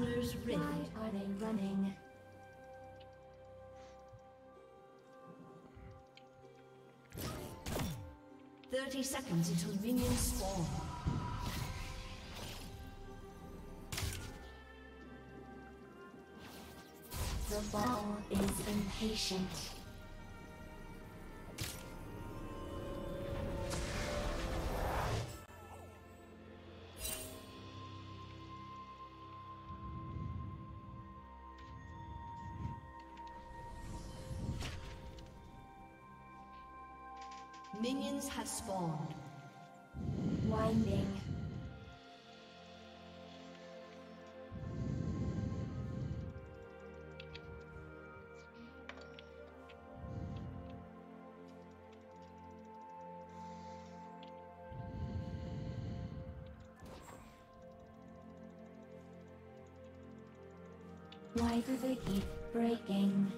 Summoner's Rift. Why are they running? Thirty seconds until minions spawn. The ball is impatient. Spawned. Winding. Why do they keep breaking?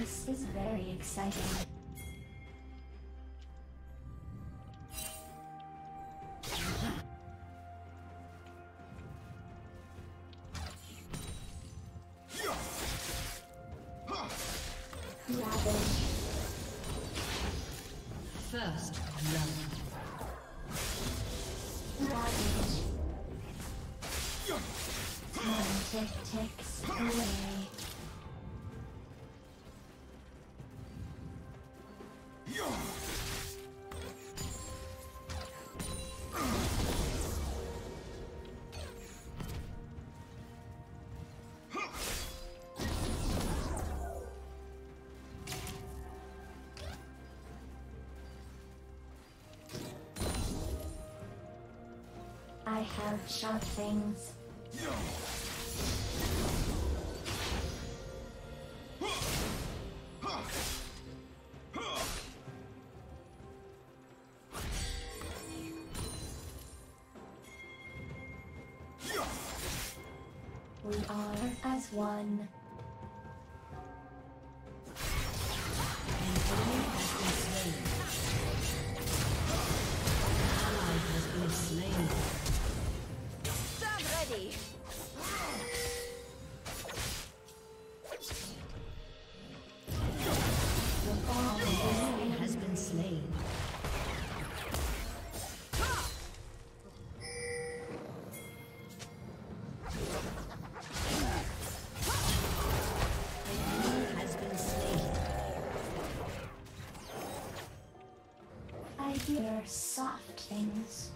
This is very exciting. Have things. We are as one. Hear soft things.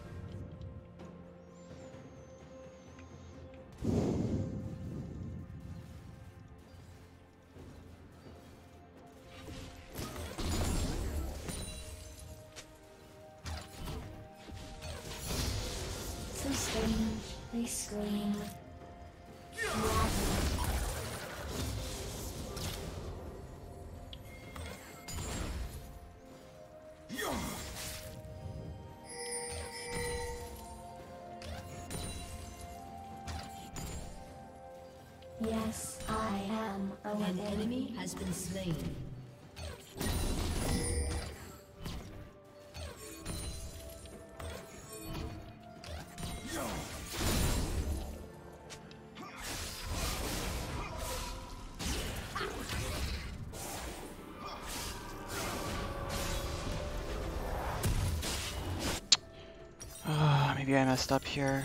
So strange, they scream. Has been slain. Ah, maybe I messed up here.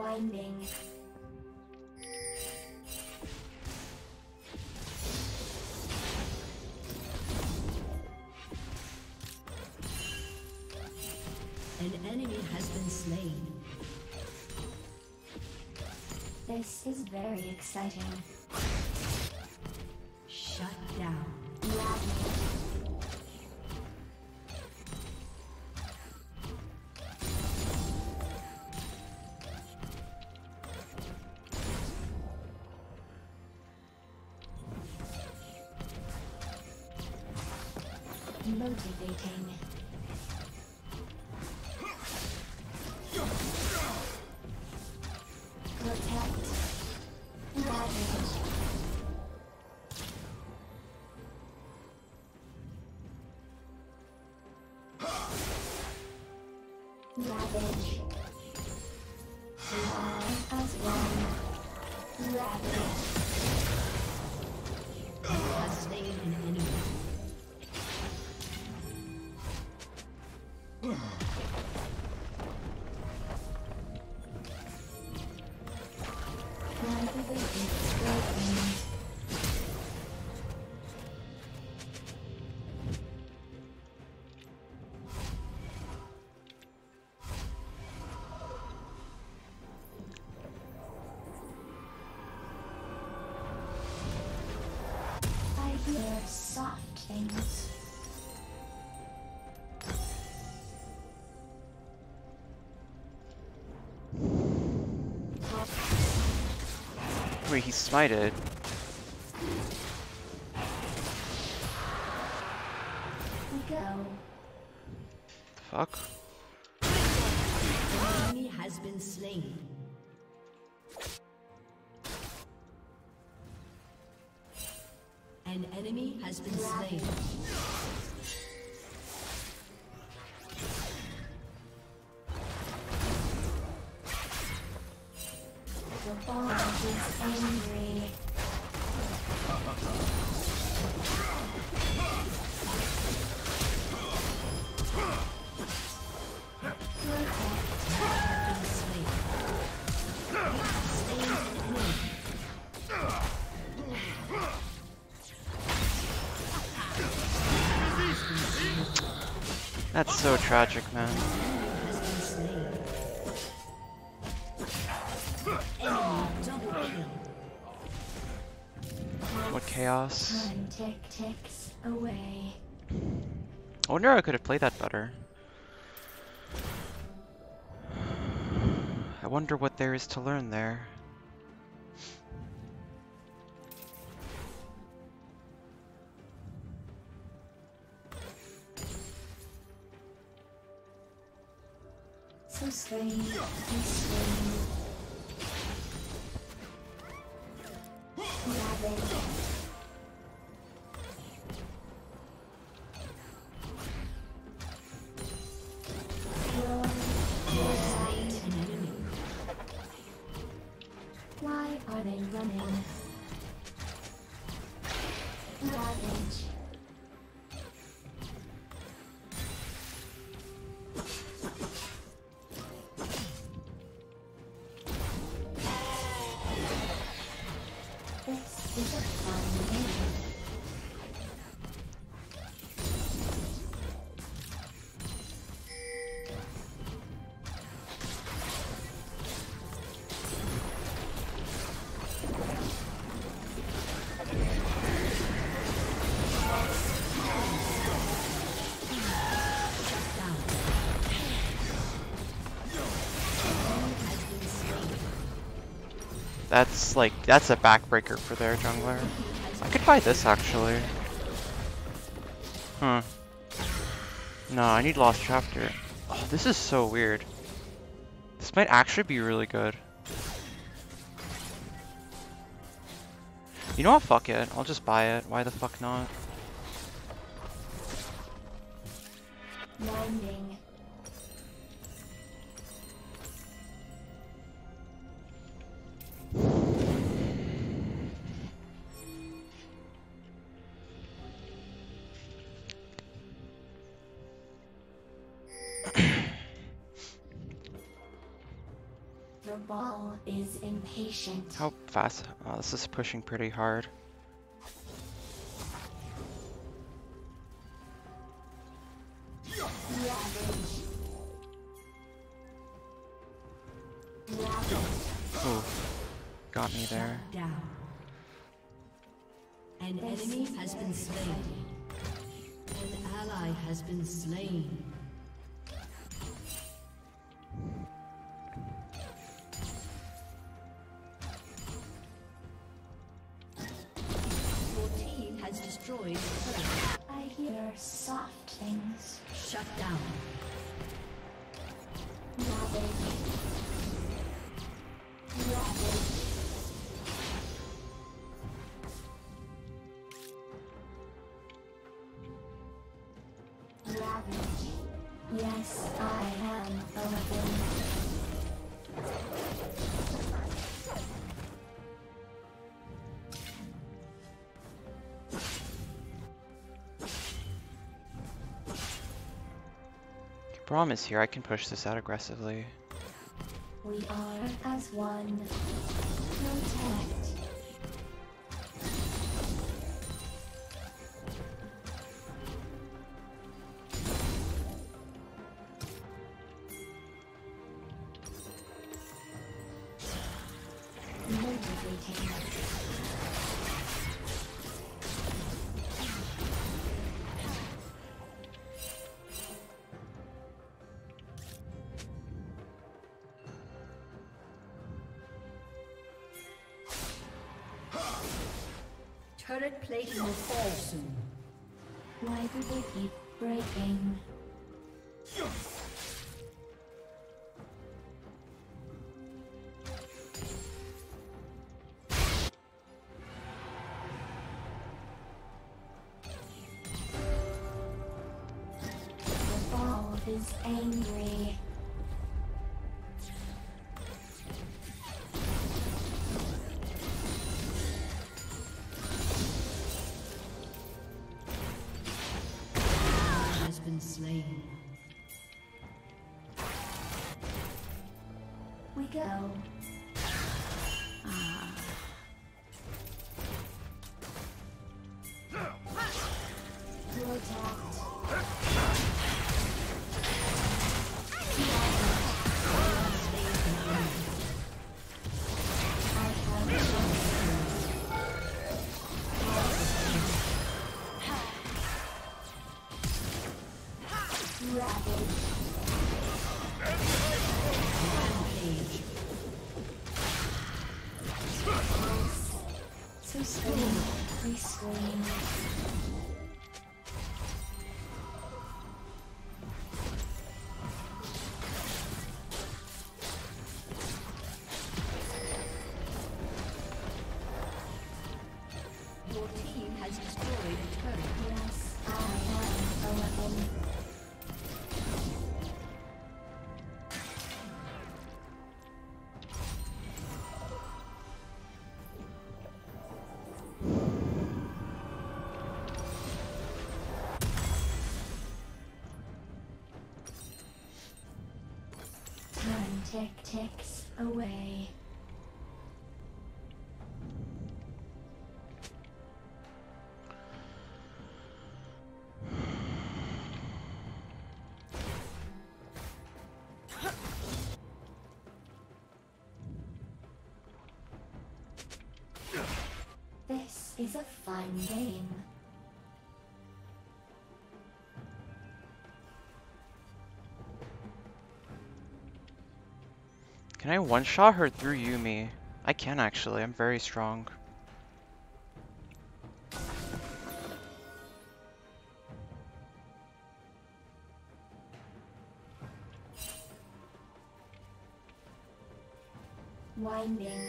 Winding. An enemy has been slain. This is very exciting. Motivating. Protect. Ravage. Ravage. Things. Wait, he smited. Fuck. That's so tragic, man. What chaos. I wonder I could have played that better. I wonder what there is to learn there. Why are they running? Ravage. That's a backbreaker for their jungler. I could buy this actually. Huh. No, I need Lost Chapter. Oh, this is so weird. This might actually be really good. You know what? Fuck it. I'll just buy it. Why the fuck not? Is impatient. How oh, fast? Oh, this is pushing pretty hard. Ooh. Got me there. Down. An enemy has been slain. An ally has been slain. Braum is here. I can push this out aggressively. We are as one. Is angry. So sweet. We scream. Is a fun game. Can I one-shot her through Yuumi? I can actually, I'm very strong. Ravage.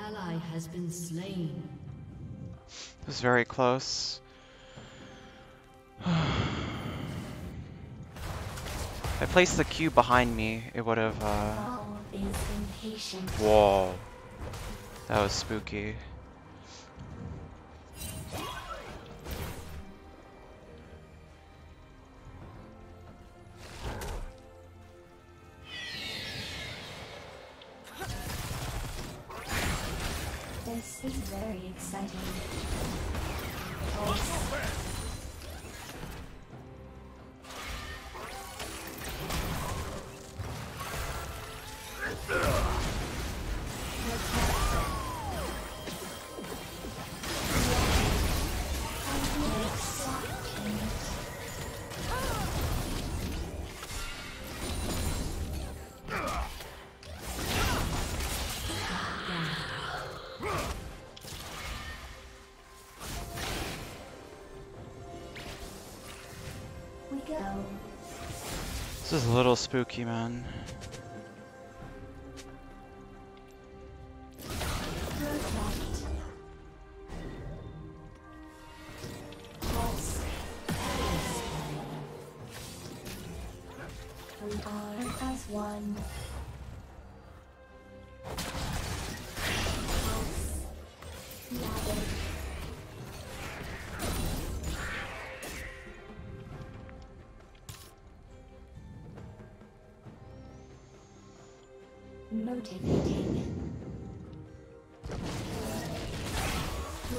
Ally has been slain. It was very close. if I placed the cube behind me, it would have, uh... All is impatient. Whoa. That was spooky. Very exciting. Is a little spooky, man.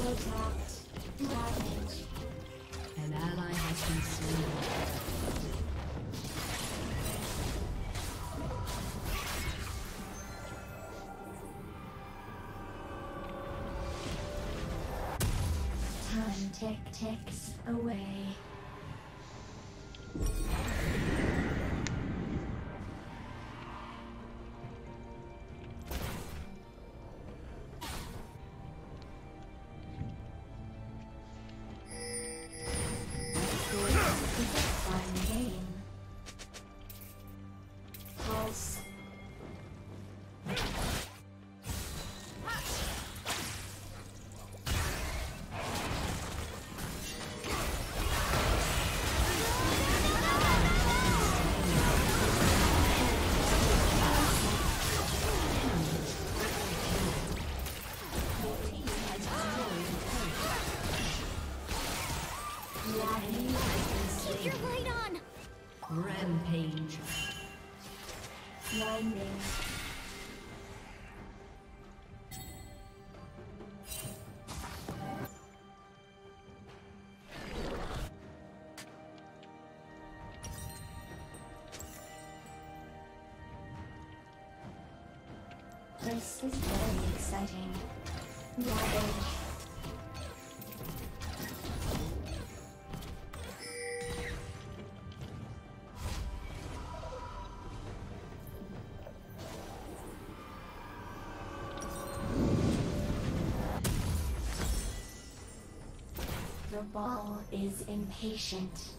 Time tick ticks away. This is very exciting. Ravage. The ball is impatient.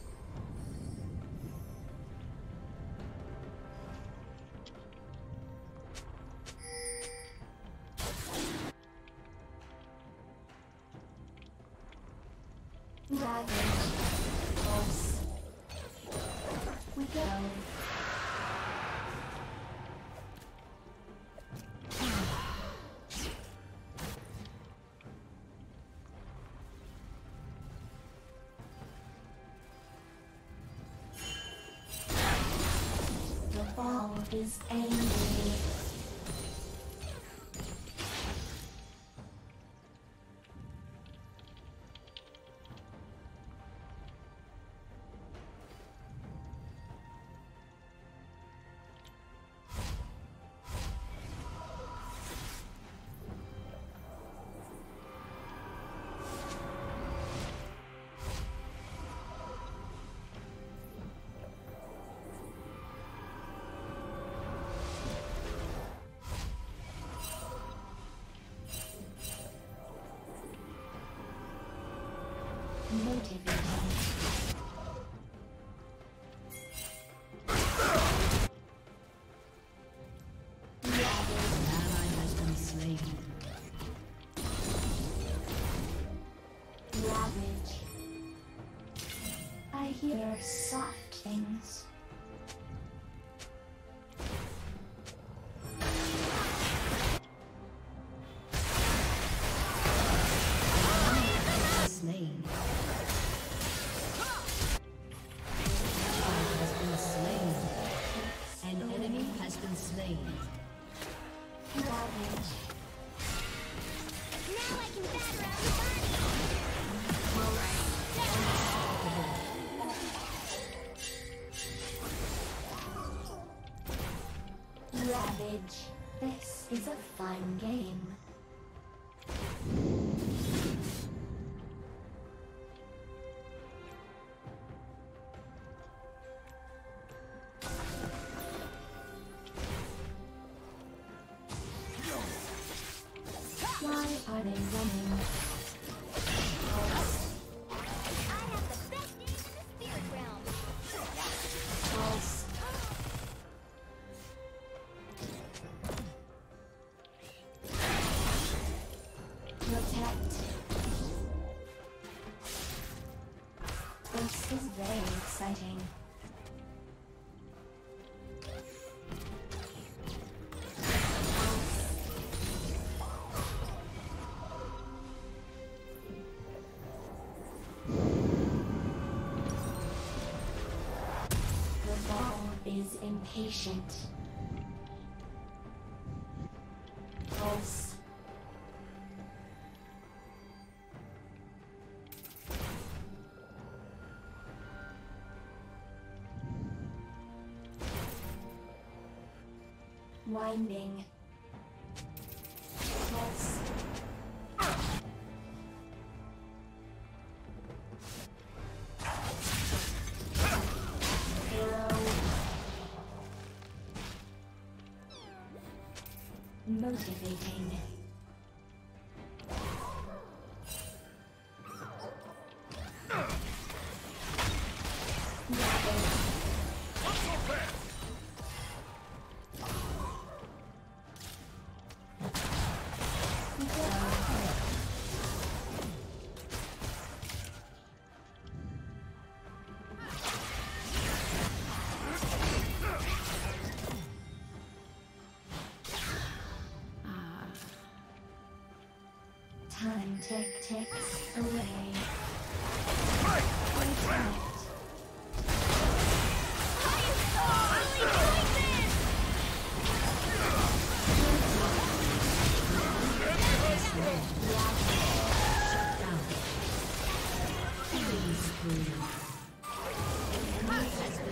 You're soft. This is very exciting. The ball is impatient. Winding. Yes. Motivating.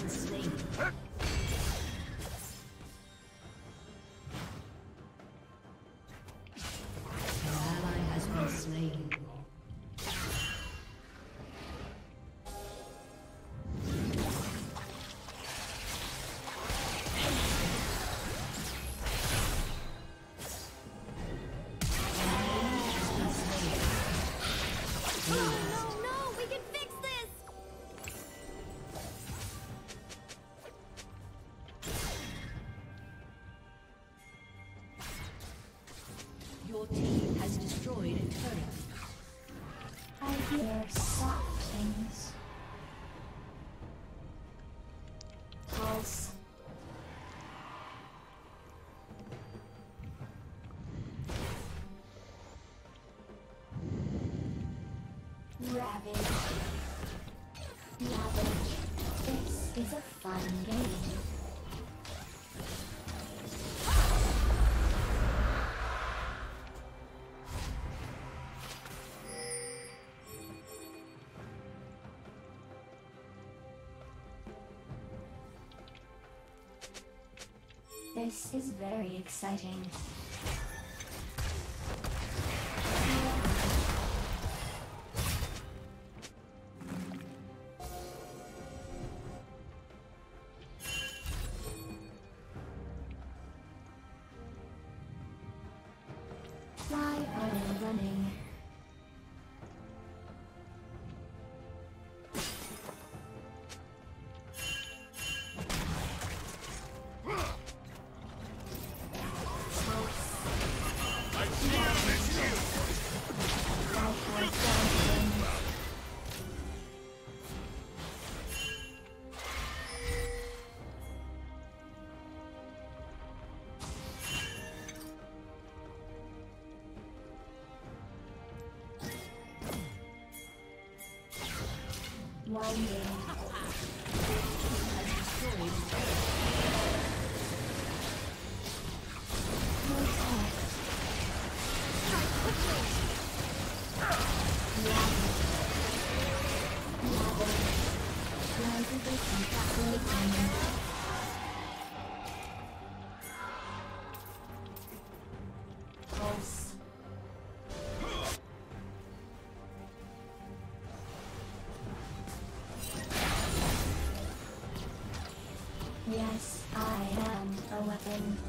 slain. This is very exciting. Winding. Yes, I am a weapon.